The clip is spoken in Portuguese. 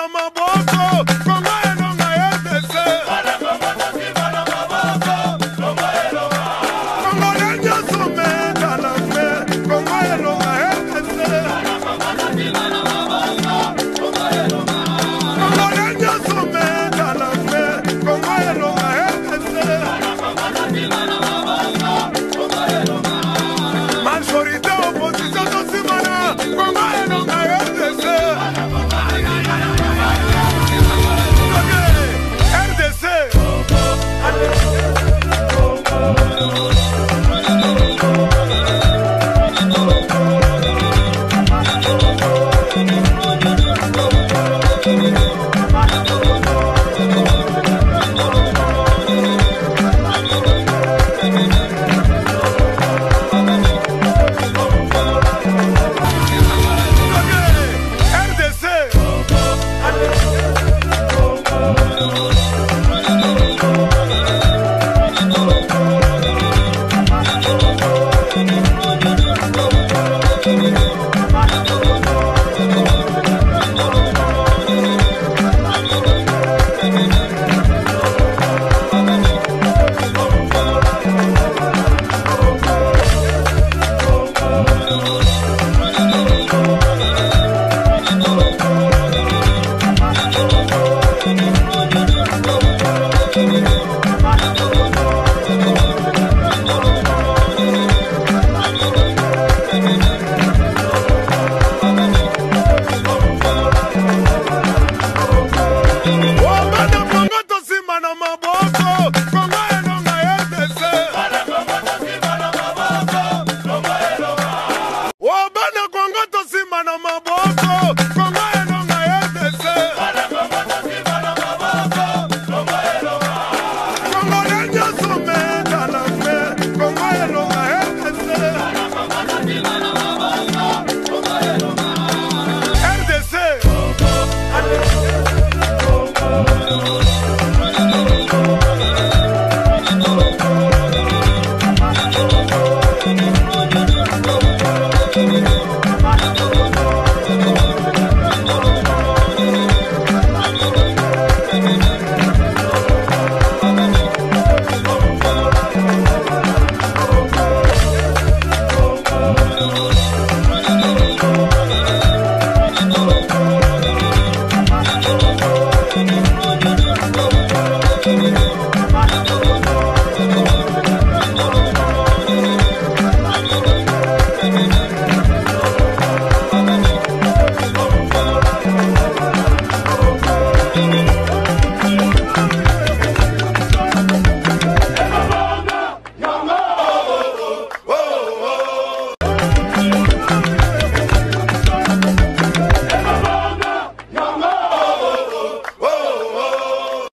na maboco Panama.